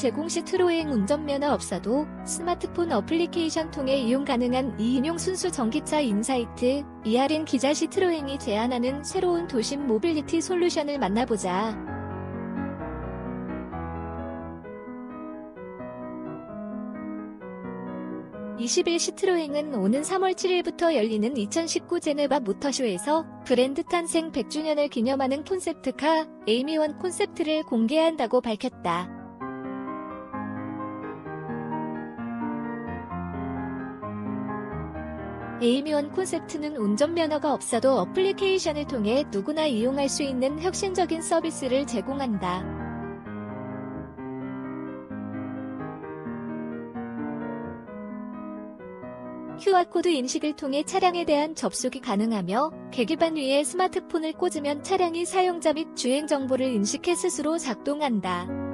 사진 제공 시트로엥 운전면허 없어도 스마트폰 어플리케이션 통해 이용 가능한 2인용 순수 전기차 인사이트 이하린 기자 시트로엥이 제안하는 새로운 도심 모빌리티 솔루션을 만나보자. 20일 시트로엥은 오는 3월 7일부터 열리는 2019 제네바 모터쇼에서 브랜드 탄생 100주년을 기념하는 콘셉트카 에이미원 콘셉트를 공개한다고 밝혔다. 에이미원 콘셉트는 운전면허가 없어도 어플리케이션을 통해 누구나 이용할 수 있는 혁신적인 서비스를 제공한다. QR코드 인식을 통해 차량에 대한 접속이 가능하며 계기판 위에 스마트폰을 꽂으면 차량이 사용자 및 주행 정보를 인식해 스스로 작동한다.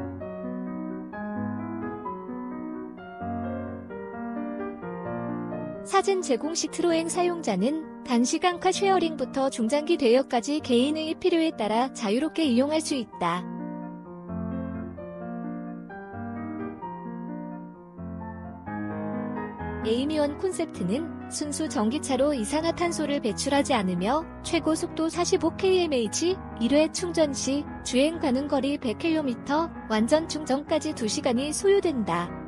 사진 제공 시 트로행 사용자는 단시간 카 쉐어링부터 중장기 대여까지 개인의 필요에 따라 자유롭게 이용할 수 있다. 에이미원 콘셉트는 순수 전기차로 이산화탄소를 배출하지 않으며 최고 속도 45kmh, 1회 충전 시 주행 가능 거리 100km, 완전 충전까지 2시간이 소요된다.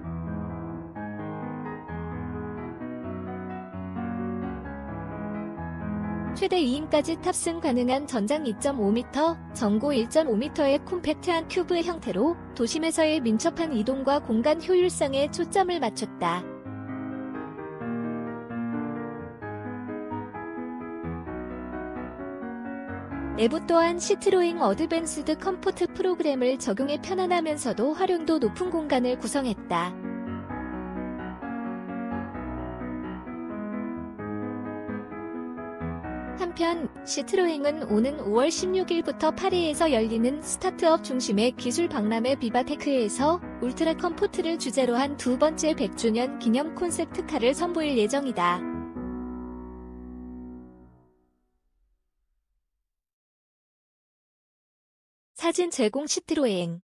최대 2인까지 탑승 가능한 전장 2.5m, 전고 1.5m의 콤팩트한 큐브의 형태로 도심에서의 민첩한 이동과 공간 효율성에 초점을 맞췄다. 내부 또한 시트로엥 Advanced Comfort 프로그램을 적용해 편안하면서도 활용도 높은 공간을 구성했다. 한편 시트로엥은 오는 5월 16일부터 파리에서 열리는 스타트업 중심의 기술 박람회 비바테크에서 Ultra Comfort를 주제로 한 두 번째 100주년 기념 콘셉트카를 선보일 예정이다. 사진 제공 시트로엥